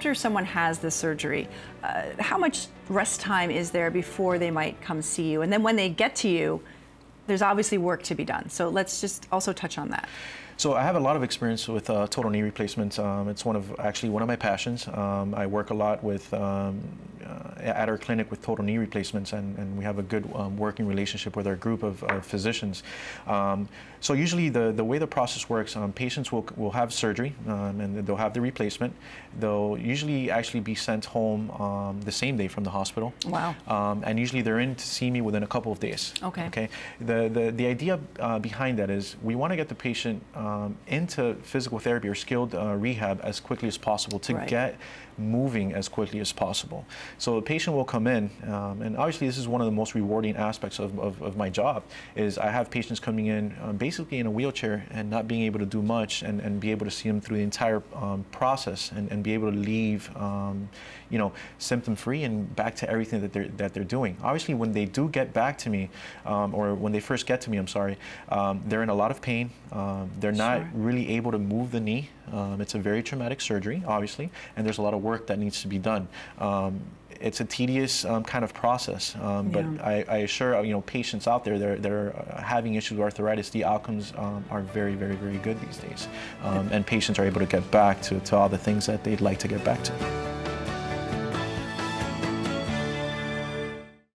after someone has the surgery, uh, how much rest time is there before they might come see you? And then when they get to you, there's obviously work to be done. So let's just also touch on that. So I have a lot of experience with uh, total knee replacements. Um, it's one of actually one of my passions. Um, I work a lot with um, at our clinic with total knee replacements, and, and we have a good um, working relationship with our group of, of physicians. Um, so usually the, the way the process works, um, patients will, will have surgery and they'll have the replacement. They'll usually actually be sent home the same day from the hospital. Wow. and usually they're in to see me within a couple of days. Okay. Okay. The, the, the idea uh, behind that is we want to get the patient um, into physical therapy or skilled uh, rehab as quickly as possible to right. get moving as quickly as possible. So the patient will come in, um, and obviously this is one of the most rewarding aspects of, of, of my job, is I have patients coming in um, basically in a wheelchair and not being able to do much and, and be able to see them through the entire um, process and, and be able to leave, um, you know, symptom-free and back to everything that they're, that they're doing. Obviously when they do get back to me, um, or when they first get to me, I'm sorry, um, they're in a lot of pain. they're not sure. really able to move the knee. it's a very traumatic surgery, obviously, and there's a lot of work that needs to be done. Um, it's a tedious um, kind of process, um, but yeah. I, I, assure you know patients out there that are, that are uh, having issues with arthritis, the outcomes um, are very, very, very good these days, um, and patients are able to get back to, to all the things that they'd like to get back to.